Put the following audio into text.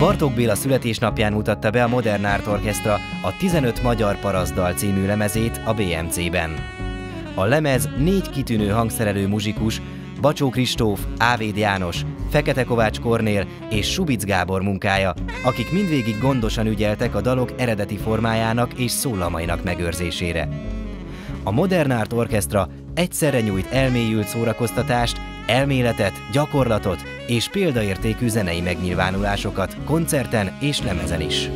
Bartók Béla születésnapján mutatta be a Modern Art Orchestra a 15 Magyar Paraszdal című lemezét a BMC-ben. A lemez négy kitűnő hangszerelő muzsikus, Bacsó Kristóf, Ávéd János, Fekete Kovács Kornél és Subic Gábor munkája, akik mindvégig gondosan ügyeltek a dalok eredeti formájának és szólamainak megőrzésére. A Modern Art Orchestra egyszerre nyújt elmélyült szórakoztatást, elméletet, gyakorlatot és példaértékű zenei megnyilvánulásokat koncerten és lemezen is.